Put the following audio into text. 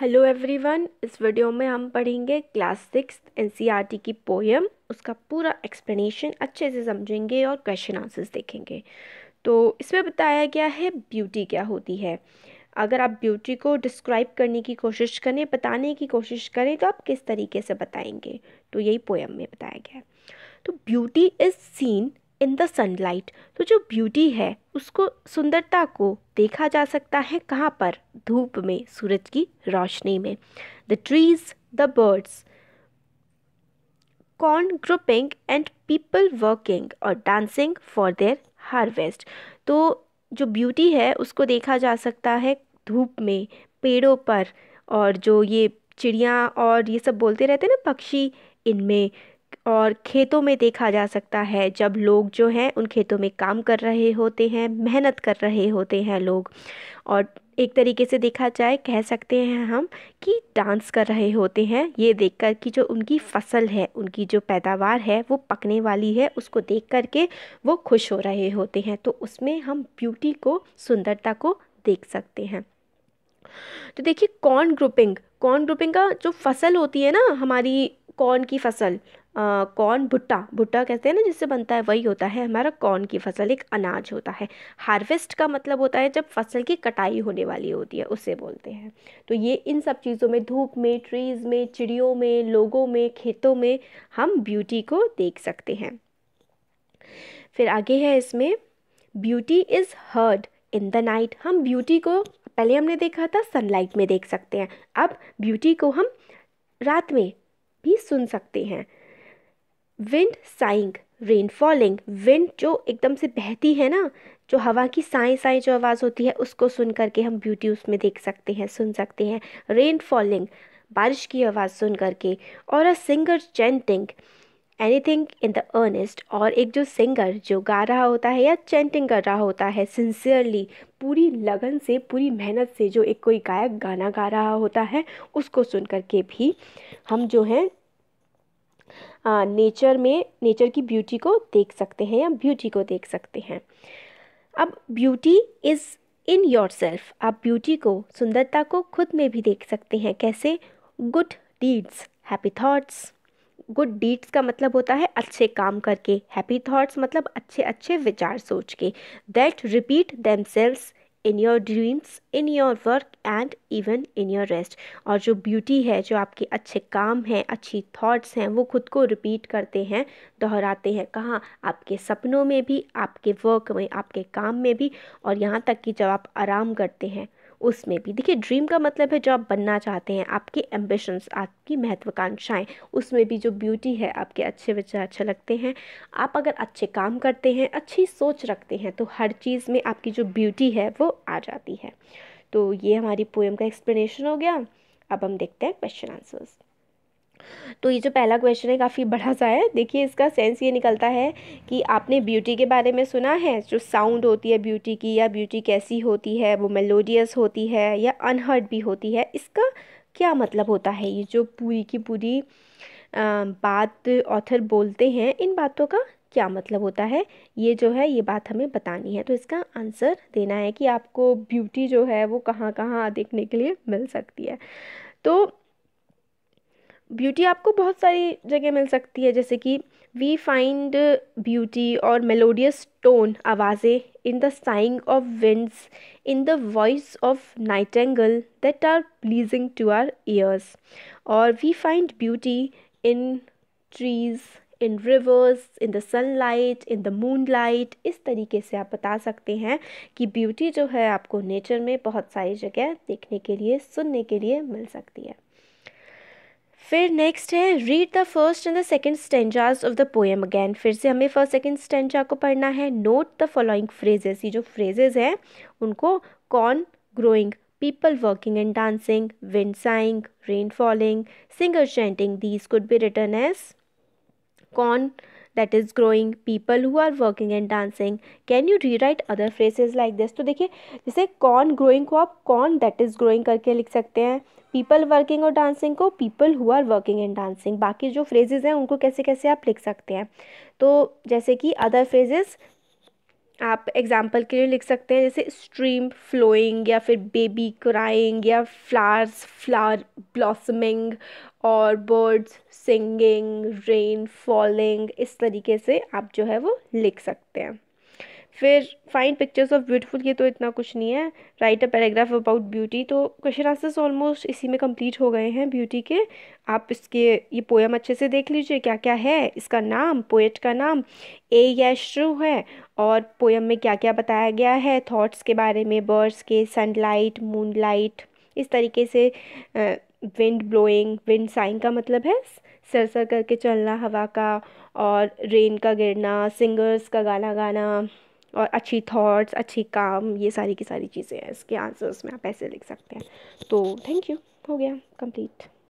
Hello everyone इस video में हम पढ़ेंगे क्लास सिक्स एनसीईआरटी की पोएम उसका पूरा एक्सप्लेनेशन अच्छे से समझेंगे और क्वेश्चन आंसर्स देखेंगे। तो इसमें बताया गया है ब्यूटी क्या होती है। अगर आप ब्यूटी को डिस्क्राइब करने की कोशिश करें, बताने की कोशिश करें तो आप किस तरीके से बताएँगे? तो यही पोएम में बताया गया है। तो beauty is seen in the sunlight. तो जो ब्यूटी है, उसको सुंदरता को देखा जा सकता है कहाँ पर? धूप में, सूरज की रोशनी में। The trees the birds corn growing and people working और डांसिंग फॉर देयर हार्वेस्ट तो जो ब्यूटी है, उसको देखा जा सकता है धूप में, पेड़ों पर और जो ये चिड़िया और ये सब बोलते रहते हैं ना पक्षी, इनमें और खेतों में देखा जा सकता है, जब लोग जो हैं, उन खेतों में काम कर रहे होते हैं, मेहनत कर रहे होते हैं लोग। और एक तरीके से देखा जाए, कह सकते हैं हम कि डांस कर रहे होते हैं। ये देखकर कि जो उनकी फ़सल है, उनकी जो पैदावार है, वो पकने वाली है, उसको देख कर के वो खुश हो रहे होते हैं। तो उसमें हम ब्यूटी को, सुंदरता को देख सकते हैं। तो देखिए कॉर्न ग्रुपिंग कॉर्न ग्रुपिंग का जो फ़सल होती है ना, हमारी कॉर्न की फ़सल कॉर्न भुट्टा? भुट्टा कहते हैं ना, जिससे बनता है, वही होता है हमारा कॉर्न की फ़सल, एक अनाज होता है। हार्वेस्ट का मतलब होता है जब फ़सल की कटाई होने वाली होती है, उसे बोलते हैं। तो ये इन सब चीज़ों में, धूप में ट्रीज़ में, चिड़ियों में, लोगों में, खेतों में हम ब्यूटी को देख सकते हैं। फिर आगे है इसमें beauty is heard in the night हम ब्यूटी को, पहले हमने देखा था सनलाइट में देख सकते हैं। अब ब्यूटी को हम रात में भी सुन सकते हैं। Wind sighing rain falling wind जो एकदम से बहती है ना, जो हवा की साए साए जो आवाज़ होती है, उसको सुन करके हम ब्यूटी उसमें देख सकते हैं, सुन सकते हैं। रेन फॉलिंग बारिश की आवाज़ सुन करके, और a singer chanting anything in the earnest और एक जो सिंगर जो गा रहा होता है या चैंटिंग कर रहा होता है सिंसियरली पूरी लगन से, पूरी मेहनत से जो एक कोई गायक गाना गा रहा होता है, उसको सुन करके भी हम जो है नेचर में नेचर की ब्यूटी को देख सकते हैं या ब्यूटी को देख सकते हैं। अब beauty is in yourself आप ब्यूटी को, सुंदरता को खुद में भी देख सकते हैं। कैसे? Good deeds happy thoughts good deeds का मतलब होता है अच्छे काम करके। हैप्पी थाट्स मतलब अच्छे अच्छे विचार सोच के। That repeat themselves in your dreams in your work and even in your rest और जो ब्यूटी है, जो आपके अच्छे काम हैं, अच्छी थॉट्स हैं, वो खुद को रिपीट करते हैं, दोहराते हैं। कहाँ? आपके सपनों में भी, आपके वर्क में, आपके काम में भी, और यहाँ तक कि जब आप आराम करते हैं उसमें भी। देखिए ड्रीम का मतलब है जो आप बनना चाहते हैं, आपके एम्बिशंस आपकी महत्वाकांक्षाएँ, उसमें भी जो ब्यूटी है, आपके अच्छे विचार अच्छे लगते हैं। आप अगर अच्छे काम करते हैं, अच्छी सोच रखते हैं तो हर चीज़ में आपकी जो ब्यूटी है, वो आ जाती है। तो ये हमारी पोएम का एक्सप्लेनेशन हो गया। अब हम देखते हैं क्वेश्चन आंसर्स तो ये जो पहला क्वेश्चन है, काफ़ी बड़ा सा है। देखिए, इसका सेंस ये निकलता है कि आपने ब्यूटी के बारे में सुना है, जो साउंड होती है ब्यूटी की, या ब्यूटी कैसी होती है, वो मेलोडियस होती है, या अनहर्ड भी होती है, इसका क्या मतलब होता है? ये जो पूरी की पूरी बात ऑथर बोलते हैं, इन बातों का क्या मतलब होता है? ये जो है, ये बात हमें बतानी है। तो इसका आंसर देना है कि आपको ब्यूटी जो है, वो कहाँ कहाँ देखने के लिए मिल सकती है। तो ब्यूटी आपको बहुत सारी जगह मिल सकती है, जैसे कि वी फाइंड ब्यूटी और मेलोडियस टोन आवाज़ें in the sighing of winds in the voice of nightingale that are pleasing to our ears और we find beauty in trees in rivers in the sunlight in the moonlight इस तरीके से आप बता सकते हैं कि ब्यूटी जो है आपको नेचर में बहुत सारी जगह देखने के लिए, सुनने के लिए मिल सकती है। फिर नेक्स्ट है read the first and the second stanzas of the poem again फिर से हमें फ़र्स्ट सेकेंड स्टेंजा को पढ़ना है. नोट द फॉलोइंग फ्रेजेस ये जो फ्रेजेस हैं, उनको corn growing people working and dancing wind sighing rain falling singer chanting these could be rewritten as corn that growing people who are working and dancing can you rewrite other phrases like this तो देखिए, जैसे कौन growing को आप कौन that is growing करके लिख सकते हैं? पीपल वर्किंग और डांसिंग को people who are working and dancing बाकी जो फ्रेजेज हैं, उनको कैसे कैसे आप लिख सकते हैं? तो जैसे कि अदर फ्रेजेस आप एग्ज़ाम्पल के लिए लिख सकते हैं, जैसे स्ट्रीम फ्लोइंग या फिर बेबी क्राइंग या फ्लावर्स फ्लावर ब्लॉसमिंग और बर्ड्स सिंगिंग रेन फॉलिंग इस तरीके से आप जो है वो लिख सकते हैं। फिर फाइंड पिक्चर्स ऑफ़ ब्यूटीफुल ये तो इतना कुछ नहीं है। Write a paragraph about beauty तो क्वेश्चन आंसर्स ऑलमोस्ट इसी में कंप्लीट हो गए हैं ब्यूटी के। आप इसके, ये पोएम अच्छे से देख लीजिए क्या क्या है? इसका नाम पोएट का नाम ए यश है। और पोएम में क्या क्या बताया गया है? थॉट्स के बारे में बर्ड्स के सनलाइट मूनलाइट इस तरीके से विंड ब्लोइंग विंड साइन का मतलब है सर सर करके चलना, हवा का, और रेन का गिरना सिंगर्स का गाना गाना। और अच्छी थॉट्स अच्छी काम, ये सारी की सारी चीज़ें हैं। इसके आंसर्स में आप ऐसे लिख सकते हैं। तो थैंक यू हो गया कंप्लीट